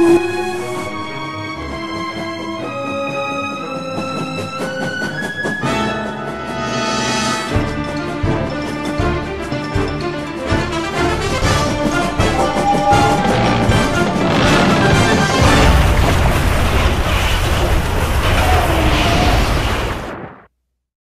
you.